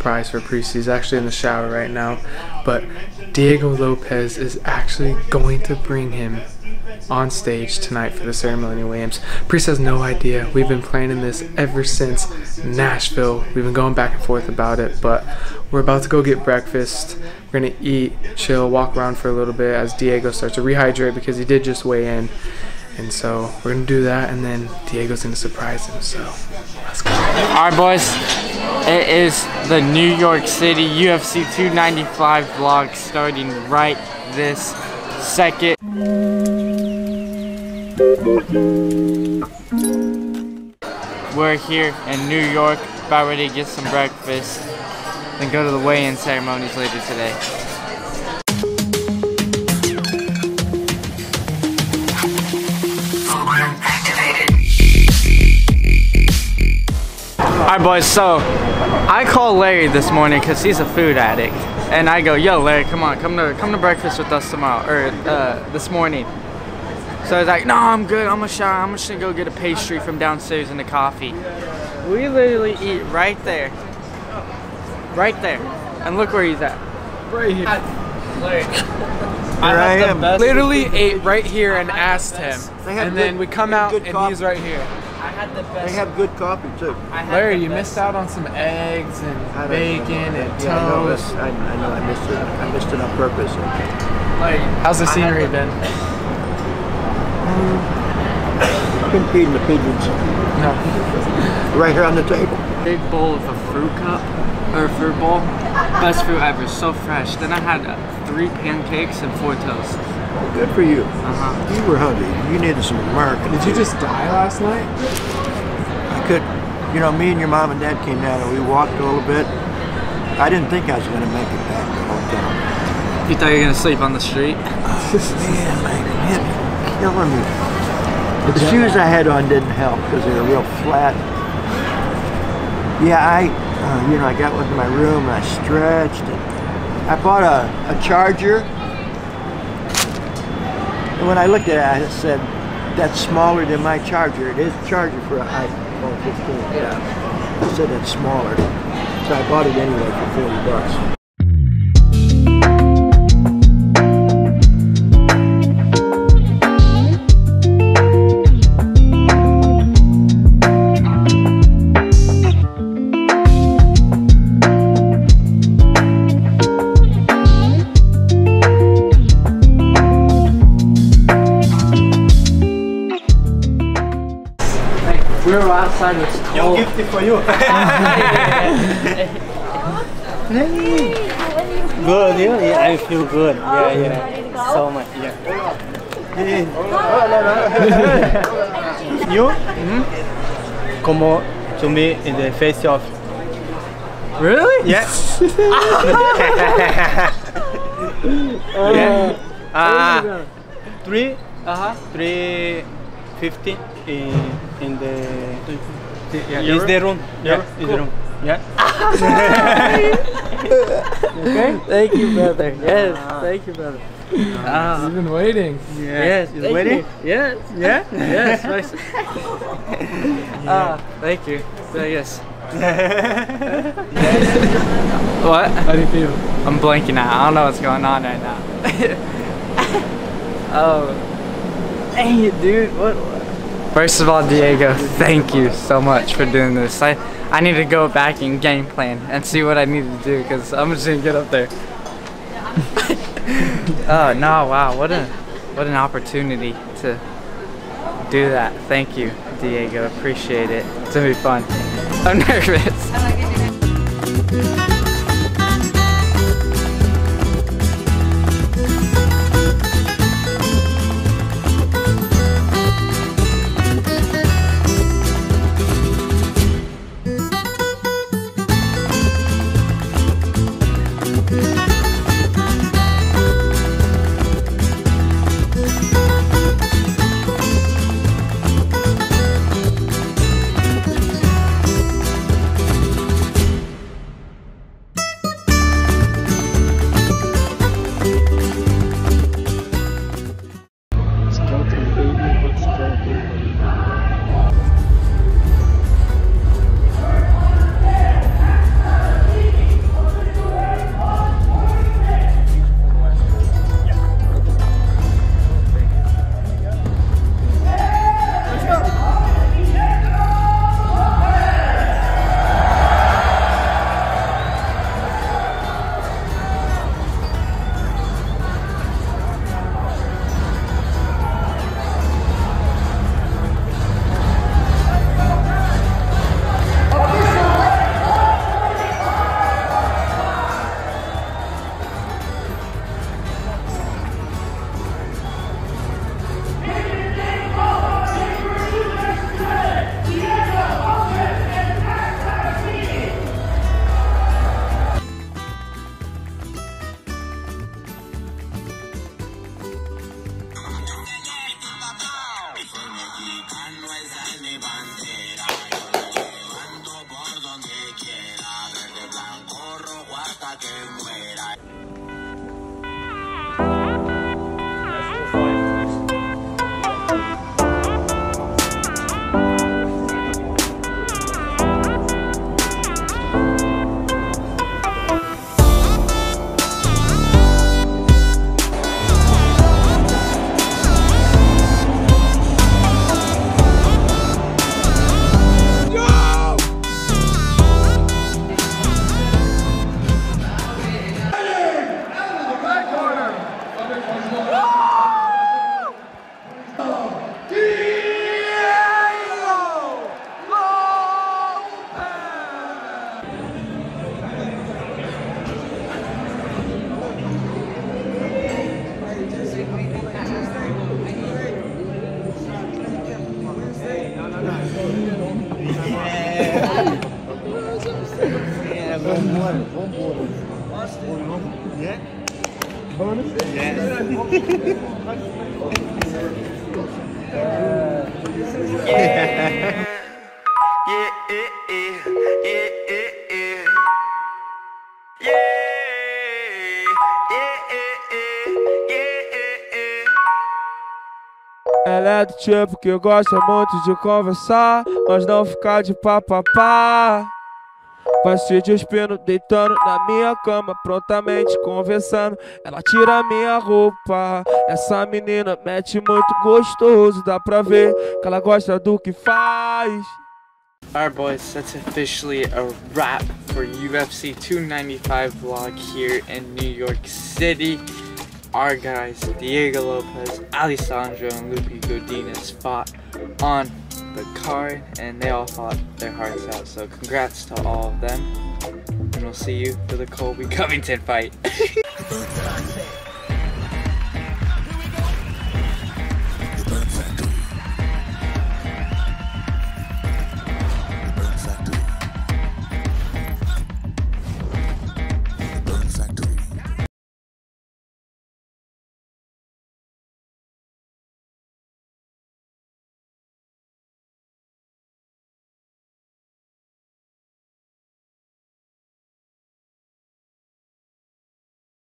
surprise for. He's actually in the shower right now. But Diego Lopes is actually going to bring him on stage tonight for the Melanie Williams. Priest has no idea. We've been planning this ever since Nashville. We've been going back and forth about it, but we're about to go get breakfast. We're gonna eat, chill, walk around for a little bit as Diego starts to rehydrate because he did just weigh in. And so we're gonna do that, and then Diego's gonna surprise him. So let's go. All right, boys. It is the New York City UFC 295 vlog starting right this second. We're here in New York, about ready to get some breakfast, then go to the weigh-in ceremonies later today. Alright boys, so I call Larry this morning because he's a food addict. And I go, yo Larry, come on, come to come to breakfast with us tomorrow, or uh, this morning. So he's like, no, I'm good, I'm gonna shower, I'm just gonna go get a pastry from downstairs and a coffee. We literally eat right there. Right there. And look where he's at. Right here. Larry. Here I am. Literally ate right here and asked him, and then we come out and coffee. he's right here. I had the They have good coffee too. Larry, you missed out on some eggs and don't know. bacon and yeah, I know, toast. I, I know I missed it. I missed it on purpose. Like, how's the I had scenery the- been? Been feeding the pigeons No. right here on the table. big bowl of a fruit cup or fruit bowl. Best fruit ever, so fresh. Then I had uh, three pancakes and four toasts. Good for you. Uh-huh. You were hungry. You needed some American. Did you just die last night? I could, you know, me and your mom and dad came down and we walked a little bit. I didn't think I was going to make it back to the whole time. You thought you were gonna sleep on the street? Oh, Man, my hip killing me. But the shoes I had on didn't help because they were real flat. Yeah, I, uh, you know, I got into my room and I stretched and I bought a, a charger. And when I looked at it, I said, that's smaller than my charger. It is a charger for an iPhone 15. Yeah. I said it's smaller. So I bought it anyway for 40 bucks. We were outside of gift for you. Good, yeah, yeah, I feel good. Yeah, yeah. So much, yeah. you? Mm-hmm. Como to me in the face of. Really? Yeah. yeah. Ah. three. Uh huh. Three fifty in in the. Yeah, is the room. Yeah, Euro? is the room. Yeah. Okay. Thank you, brother. Yes. Thank you, brother. Ah. You've been waiting. Yes, is Thank ready? you. Yes. Yeah. Yes. Nice. Ah, thank you. So, yes. what? How do you feel? I'm blanking out. I don't know what's going on right now. oh, dang it, dude. What? First of all, Diego, thank you so much for doing this. I, I need to go back and game plan and see what I need to do because I'm just gonna get up there. oh no! Wow, what a what an opportunity to do that. Thank you, Diego. Appreciate it. It's gonna be fun. I'm nervous. aquí, Carlos es el levante. yeah, Ela é do tipo que gosta muito de conversar, mas não ficar de papapá. Vai se despindo, deitando na minha cama, prontamente conversando. Ela tira minha roupa. Essa menina mete muito gostoso, dá pra ver que ela gosta do que faz. Alright boys, that's officially a wrap for UFC 295 vlog here in New York City. Our guys, Diego Lopes, Alessandro, and Lupe Godinez fought on the card and they all fought their hearts out. So congrats to all of them. And we'll see you for the Colby Covington fight.